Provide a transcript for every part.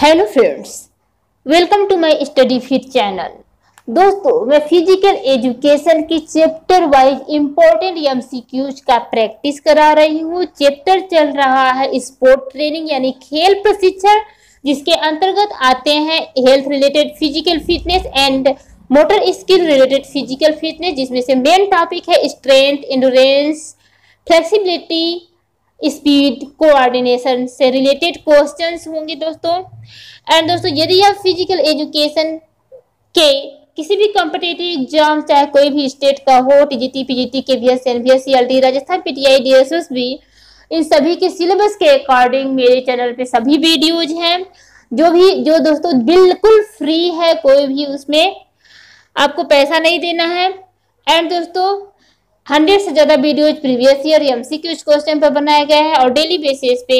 Hello friends welcome to my study fit channel दोस्तों, मैं physical education की chapter wise important MCQs का practice करा रही हूँ। चैप्टर चल रहा है स्पोर्ट ट्रेनिंग यानी खेल प्रशिक्षण, जिसके अंतर्गत आते हैं health related physical fitness and motor skill related physical fitness जिसमें से मेन टॉपिक है strength endurance flexibility speed coordination से रिलेटेड क्वेश्चंस होंगे दोस्तों। एंड दोस्तों, यदि आप फ़िज़िकल एजुकेशन के किसी भी कॉम्पिटेटिव एग्ज़ाम चाहे कोई भी स्टेट का हो TGT PGT C L T Rajasthan PTI DSS भी इन सभी के सिलेबस के अकॉर्डिंग मेरे चैनल पे सभी वीडियोज़ हैं। जो भी, जो दोस्तों बिल्कुल फ्री है, कोई भी उसमें आपको पैसा नहीं देना है। एंड दोस्तों हंड्रेड से ज़्यादा videos previous year MCQs question पर बनाया गया है और डेली बेसिस पे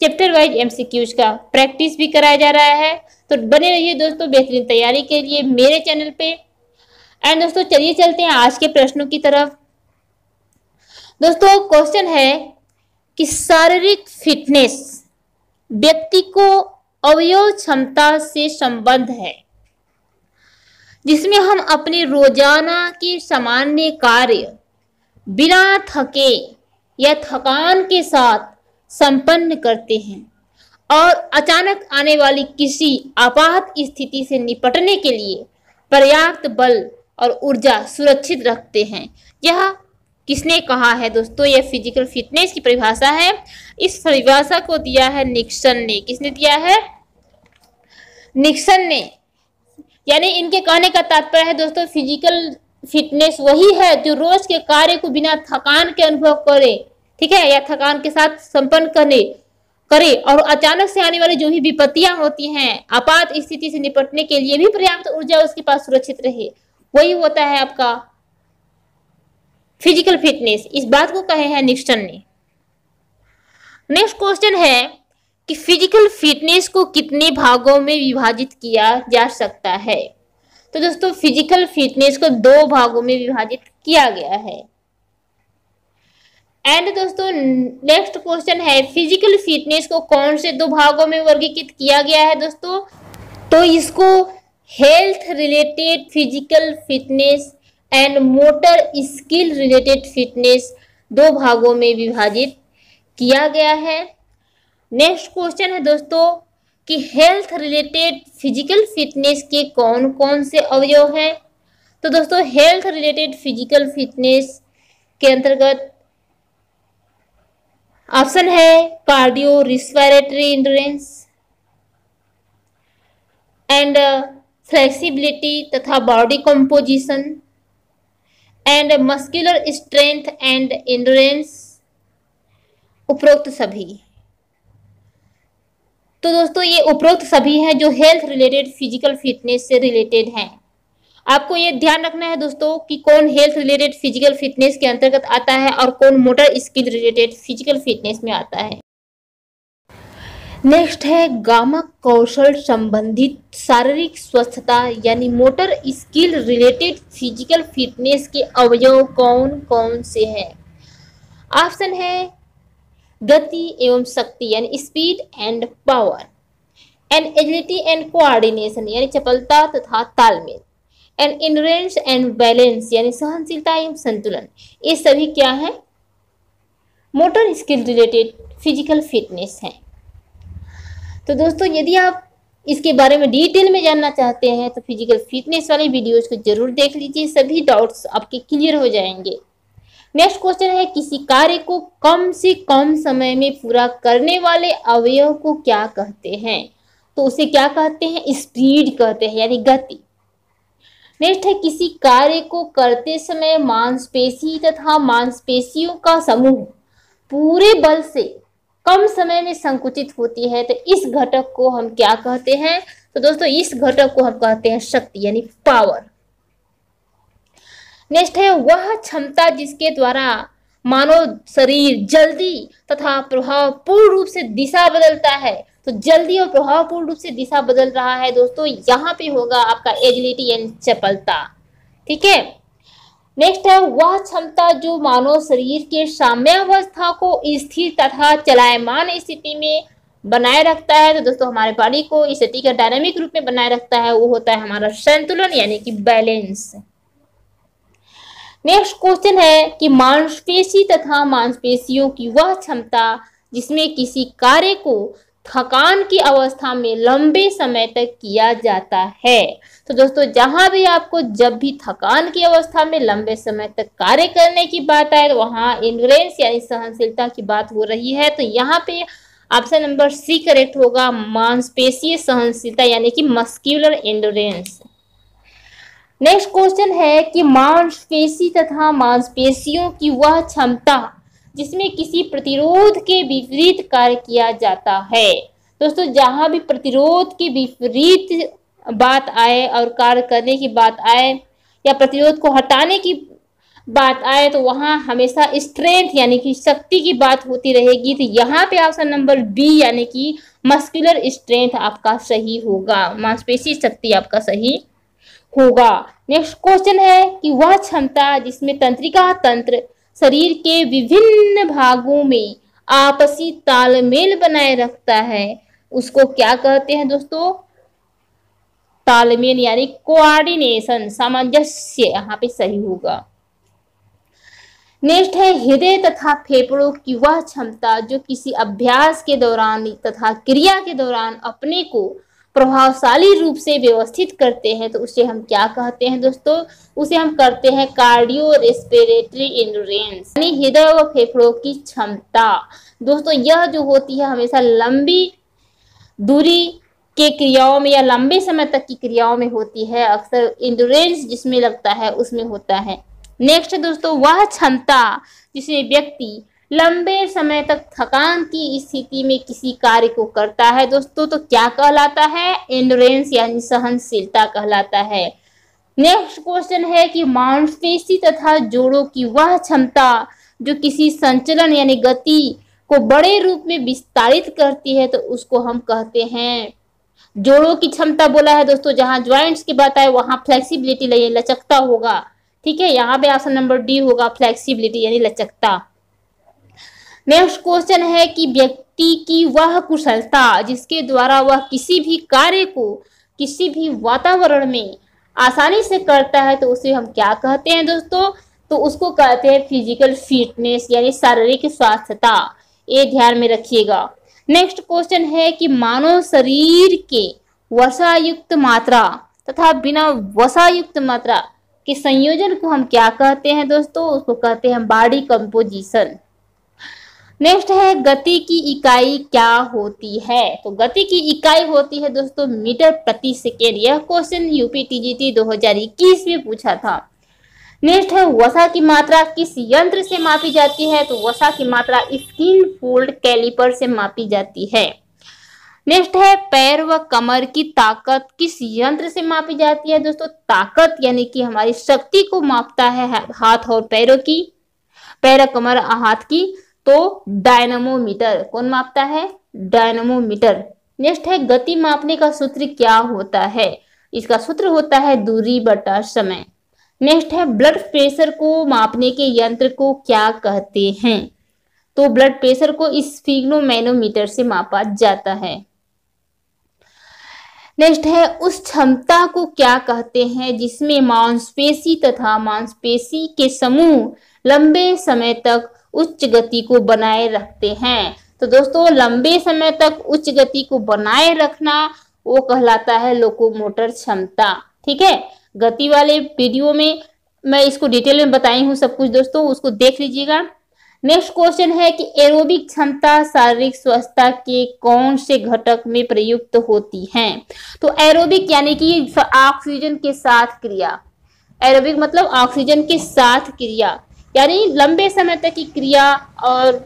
चैप्टर वाइज एमसीक्यूज का प्रैक्टिस भी कराया जा रहा है। तो बने रहिए दोस्तों बेहतरीन तैयारी के लिए मेरे चैनल पे। एंड दोस्तों चलिए चलते हैं आज के प्रश्नों की तरफ़। दोस्तों क्वेश्चन है कि शारीरिक फिटनेस व्यक्ति को अवयव क्षमता से संबंध है, जिसमें हम अपने रोज़ाना के सामान्य कार्य बिना थके या थकान के साथ संपन्न करते हैं और अचानक आने वाली किसी आपात स्थिति से निपटने के लिए पर्याप्त बल और ऊर्जा सुरक्षित रखते हैं। यह किसने कहा है दोस्तों? यह फ़िज़िकल फिटनेस की परिभाषा है। इस परिभाषा को दिया है निक्सन ने। किसने दिया है? निक्सन ने। यानी इनके कहने का तात्पर्य है दोस्तों फ़िज़िकल फिटनेस वही है जो रोज के कार्य को बिना थकान के अनुभव करे, ठीक है? या थकान के साथ संपन्न करने, करे। और अचानक से आने वाली जो भी विपत्तियाँ होती हैं, आपात स्थिति से निपटने के लिए भी पर्याप्त ऊर्जा उसके पास सुरक्षित रहे। वही होता है आपका फ़िज़िकल फिटनेस इस बात को कहे हैं निक्सन ने। नेक्स्ट क्वेश्चन है कि फ़िज़िकल फिटनेस को कितने भागों में विभाजित किया जा सकता है? तो दोस्तों फ़िज़िकल फिटनेस को दो भागों में विभाजित किया गया है। एंड दोस्तों नेक्स्ट क्वेश्चन है फ़िज़िकल फिटनेस को कौन से दो भागों में वर्गीकृत किया गया है दोस्तों? तो इसको health related physical fitness and motor skill related fitness दो भागों में विभाजित किया गया है। नेक्स्ट क्वेश्चन है दोस्तों कि हेल्थ रिलेटेड फ़िज़िकल फिटनेस के कौन कौन से अवयव हैं? तो दोस्तों हेल्थ रिलेटेड फ़िज़िकल फिटनेस के अंतर्गत ऑप्शन है cardio respiratory endurance and flexibility तथा body composition and muscular strength and endurance उपरोक्त सभी। तो दोस्तों, ये उपरोक्त सभी हैं जो हेल्थ रिलेटेड फ़िज़िकल फिटनेस से रिलेटेड हैं। आपको ये ध्यान रखना है दोस्तों कि कौन हेल्थ रिलेटेड फ़िज़िकल फिटनेस के अंतर्गत आता है और कौन motor skill related physical fitness में आता है। नेक्स्ट है गामक कौशल संबंधित शारीरिक स्वस्थता, यानी motor skill related physical fitness के अवयव कौन कौन से हैं? ऑप्शन है गति एवं शक्ति, यानी speed and power and agility and coordination यानी चपलता तथा तालमेल एंड इंडोरेंस एंड बैलेंस यानी सहनशीलता एवं संतुलन, ये सभी क्या है? Motor skill related physical fitness है। तो दोस्तों, यदि आप इसके बारे में डिटेल में जानना चाहते हैं तो फ़िज़िकल फिटनेस वाले वीडियोज़ को ज़रूर देख लीजिए, सभी डाउट्स आपके क्लियर हो जाएँगे। नेक्स्ट क्वेश्चन है, किसी कार्य को कम से कम समय में पूरा करने वाले अवयव को क्या कहते हैं? तो उसे क्या कहते हैं? स्पीड कहते हैं, यानी गति। नेक्स्ट है, किसी कार्य को करते समय मांसपेशी तथा मांसपेशियों का समूह पूरे बल से कम समय में संकुचित होती है तो इस घटक को हम क्या कहते हैं? तो दोस्तों, इस घटक को हम कहते हैं शक्ति, यानी पावर नेक्स्ट है वह क्षमता जिसके द्वारा मानव शरीर जल्दी तथा प्रभावपूर्ण रूप से दिशा बदलता है। तो जल्दी और प्रभावपूर्ण रूप से दिशा बदल रहा है दोस्तों, यहाँ पे होगा आपका एजिलिटी एंड चपलता। ठीक है? नेक्स्ट है वह क्षमता जो मानव शरीर के साम्यावस्था को स्थिर तथा चलायमान स्थिति में बनाए रखता है। तो दोस्तों, हमारे बॉडी को स्थिति का डायनेमिक रूप में बनाए रखता है। वो होता है हमारा संतुलन, यानी कि बैलेंस नेक्स्ट क्वेश्चन है कि मांसपेशी तथा मांसपेशियों की वह क्षमता जिसमें किसी कार्य को थकान की अवस्था में लंबे समय तक किया जाता है। तो दोस्तों, जहाँ भी आपको जब भी थकान की अवस्था में लंबे समय तक कार्य करने की बात आए तो वहाँ इंडोरेंस यानी सहनशीलता की बात हो रही है। तो यहाँ पे ऑप्शन नंबर सी करेक्ट होगा, मांसपेशीय सहनशीलता यानी कि मस्क्यूलर एंडोरेंस नेक्स्ट क्वेश्चन है कि मांसपेशी तथा मांसपेशियों की वह क्षमता जिसमें किसी प्रतिरोध के विपरीत कार्य किया जाता है। दोस्तों, जहाँ भी प्रतिरोध के विपरीत बात आए और कार्य करने की बात आए या प्रतिरोध को हटाने की बात आए तो वहाँ हमेशा स्ट्रेंथ यानी कि शक्ति की बात होती रहेगी। तो यहाँ पे ऑप्शन नंबर बी यानी कि मस्कुलर स्ट्रेंथ आपका सही होगा। मांसपेशी शक्ति आपका सही होगा। नेक्स्ट क्वेश्चन है कि वह क्षमता जिसमें तंत्रिका तंत्र शरीर के विभिन्न भागों में आपसी तालमेल बनाए रखता है, उसको क्या कहते हैं दोस्तों? तालमेल यानी कोऑर्डिनेशन सामंजस्य, यहाँ पे सही होगा। नेक्स्ट है हृदय तथा फेफड़ों की वह क्षमता जो किसी अभ्यास के दौरान तथा क्रिया के दौरान अपने को प्रभावशाली रूप से व्यवस्थित करते हैं तो उसे हम क्या कहते हैं दोस्तों? उसे हम करते हैं कार्डियो रेस्पिरेटरी इंडोरेंस यानी हृदय व फेफड़ों की क्षमता। दोस्तों, यह जो होती है, हमेशा लंबी दूरी के क्रियाओं में या लंबे समय तक की क्रियाओं में होती है। अक्सर इंडोरेंस जिसमें लगता है, उसमें होता है। नेक्स्ट दोस्तों, वह क्षमता जिसमें व्यक्ति लंबे समय तक थकान की स्थिति में किसी कार्य को करता है, दोस्तों तो क्या कहलाता है? एंडोरेंस यानी सहनशीलता कहलाता है। नेक्स्ट क्वेश्चन है कि मांसपेशी तथा जोड़ों की वह क्षमता जो किसी संचलन यानी गति को बड़े रूप में विस्तारित करती है तो उसको हम कहते हैं जोड़ों की क्षमता बोला है, दोस्तों। जहाँ ज्वाइंट्स की बात आए, वहाँ फ्लेक्सिबिलिटी लचकता होगा। ठीक है, यहाँ पे ऑप्शन नंबर डी होगा फ्लेक्सिबिलिटी यानी लचकता। नेक्स्ट क्वेश्चन है कि व्यक्ति की वह कुशलता जिसके द्वारा वह किसी भी कार्य को, किसी भी वातावरण में आसानी से करता है तो उसे हम क्या कहते हैं दोस्तों? तो उसको कहते हैं फ़िज़िकल फिटनेस यानी शारीरिक स्वास्थ्यता। ये ध्यान में रखिएगा। नेक्स्ट क्वेश्चन है कि मानव शरीर के वसायुक्त मात्रा तथा बिना वसायुक्त मात्रा के संयोजन को हम क्या कहते हैं दोस्तों? उसको कहते हैं बॉडी कंपोजिशन नेक्स्ट है, गति की इकाई क्या होती है? तो गति की इकाई होती है दोस्तों, मीटर प्रति सेकेंड। यह क्वेश्चन यूपी टीजीटी 2021 में पूछा था। नेक्स्ट है, वसा की मात्रा किस यंत्र से मापी जाती है? तो वसा की मात्रा स्किन फोल्ड कैलिपर से मापी जाती है। नेक्स्ट है, पैर व कमर की ताकत किस यंत्र से मापी जाती है दोस्तों? ताकत यानी कि हमारी शक्ति को मापता है, हाथ और पैरों की, पैर कमर हाथ की। तो डायनमोमीटर, कौन मापता है? डायनमोमीटर। नेक्स्ट है, गति मापने का सूत्र क्या होता है? इसका सूत्र होता है दूरी बटा समय। नेक्स्ट है, ब्लड प्रेशर को मापने के यंत्र को क्या कहते हैं? तो ब्लड प्रेशर को इस मैनोमीटर से मापा जाता है। नेक्स्ट है, उस क्षमता को क्या कहते हैं जिसमें मांसपेशी तथा मांसपेशी के समूह लंबे समय तक उच्च गति को बनाए रखते हैं। तो दोस्तों, लंबे समय तक उच्च गति को बनाए रखना, वो कहलाता है लोकोमोटर क्षमता। ठीक है? गति वाले वीडियो में मैं इसको डिटेल में बताई हूँ सब कुछ दोस्तों, उसको देख लीजिएगा। नेक्स्ट क्वेश्चन है कि एरोबिक क्षमता शारीरिक स्वस्थता के कौन से घटक में प्रयुक्त होती है। तो एरोबिक यानी कि ऑक्सीजन के साथ क्रिया। एरोबिक मतलब ऑक्सीजन के साथ क्रिया। यानी लंबे समय तक की क्रिया और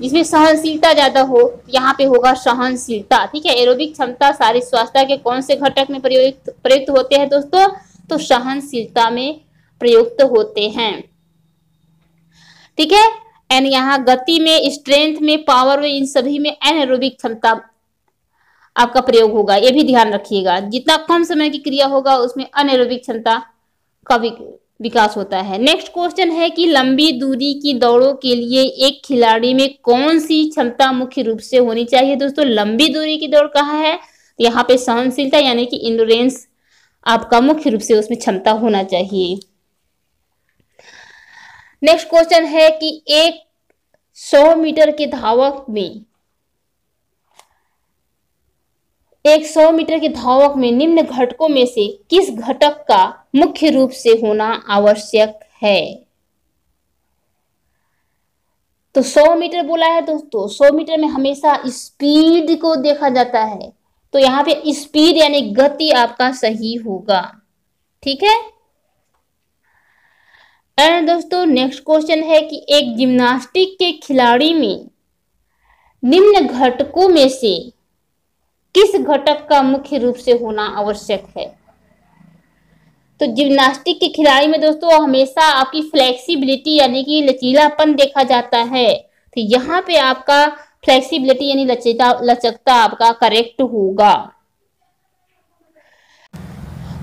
जिसमें सहनशीलता ज़्यादा हो, यहाँ पे होगा सहनशीलता। ठीक है एरोबिक क्षमता, शारीरिक स्वास्थ्य के कौन से घटक में प्रयुक्त प्रयुक्त होते हैं दोस्तों? तो सहनशीलता में प्रयुक्त होते हैं। ठीक है एंड यहाँ गति में स्ट्रेंथ में पावर में, इन सभी में एनएरोबिक क्षमता आपका प्रयोग होगा। ये भी ध्यान रखिएगा। जितना कम समय की क्रिया होगा, उसमें अनएरोबिक क्षमता का भी विकास होता है। नेक्स्ट क्वेश्चन है कि लंबी दूरी की दौड़ों के लिए एक खिलाड़ी में कौन सी क्षमता मुख्य रूप से होनी चाहिए? दोस्तों, लंबी दूरी की दौड़ कहाँ है? यहाँ पे सहनशीलता यानी कि इंडोरेंस आपका मुख्य रूप से उसमें क्षमता होना चाहिए। नेक्स्ट क्वेश्चन है कि एक सौ मीटर के धावक में, एक सौ मीटर के धावक में निम्न घटकों में से किस घटक का मुख्य रूप से होना आवश्यक है। तो 100 मीटर बोला है दोस्तों 100 मीटर में हमेशा स्पीड को देखा जाता है। तो यहाँ पे स्पीड यानी गति आपका सही होगा। ठीक है? एंड दोस्तों, नेक्स्ट क्वेश्चन है कि एक जिम्नास्टिक के खिलाड़ी में निम्न घटकों में से किस घटक का मुख्य रूप से होना आवश्यक है? तो जिम्नास्टिक के खिलाड़ी में दोस्तों, हमेशा आपकी फ्लेक्सिबिलिटी यानी कि लचीलापन देखा जाता है। तो यहाँ पे आपका फ्लेक्सिबिलिटी यानी लचीला लचकता आपका करेक्ट होगा।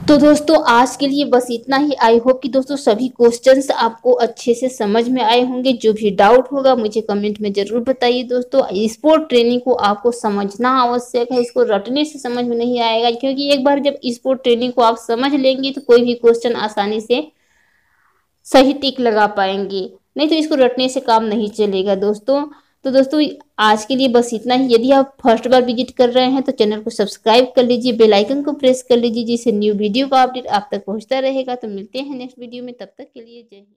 तो दोस्तों, आज के लिए बस इतना ही। आई होप कि दोस्तों सभी क्वेश्चंस आपको अच्छे से समझ में आए होंगे। जो भी डाउट होगा, मुझे कमेंट में ज़रूर बताइए दोस्तों। स्पोर्ट ट्रेनिंग को आपको समझना आवश्यक है। इसको रटने से समझ में नहीं आएगा, क्योंकि एक बार जब स्पोर्ट ट्रेनिंग को आप समझ लेंगे तो कोई भी क्वेश्चन आसानी से सही टिक लगा पाएँगे। नहीं तो इसको रटने से काम नहीं चलेगा दोस्तों। तो दोस्तों, आज के लिए बस इतना ही। यदि आप फ़र्स्ट बार विज़िट कर रहे हैं तो चैनल को सब्सक्राइब कर लीजिए, बेल आइकन को प्रेस कर लीजिए, जिससे न्यू वीडियो का अपडेट आप तक पहुँचता रहेगा। तो मिलते हैं नेक्स्ट वीडियो में, तब तक के लिए जय हिंद।